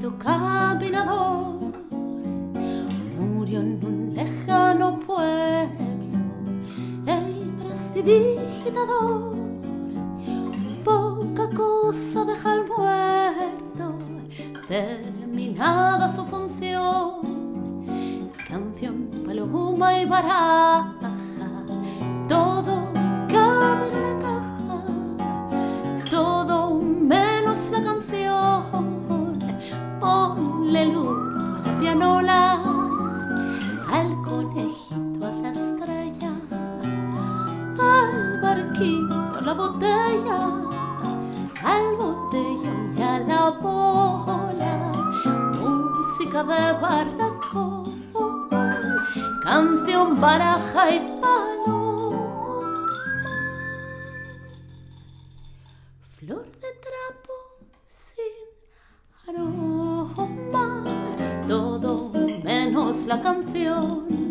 vigitador murió en un lejano pueblo. El prestidigitador, poca cosa deja al muerto, terminada su función. Canción, paloma y baraja, a la botella, al botellón y a la bola. Música de barraco, canción, baraja y palo. Flor de trapo sin aroma, todo menos la canción.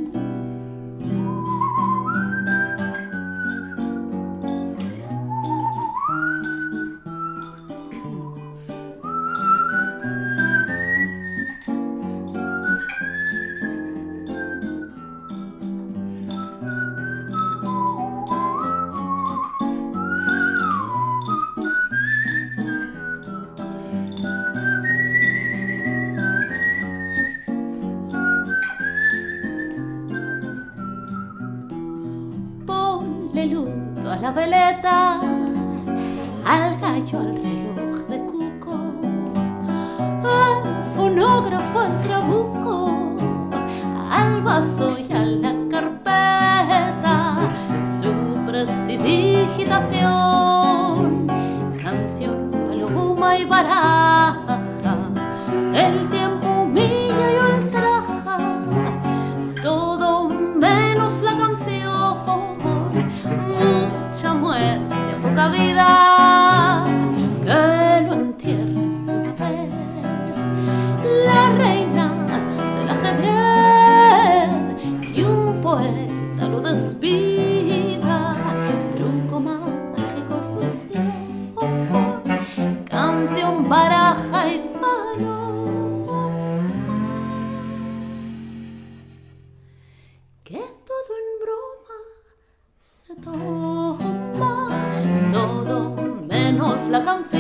Ponle luto a la veleta, al gallo, al reloj de cuco, al fonógrafo, al trabuco, al vaso y a la carpeta, su prestidigitación, canción, paloma y baraja, el que lo entierre la reina del ajedrez y un poeta lo despida, menos la canción.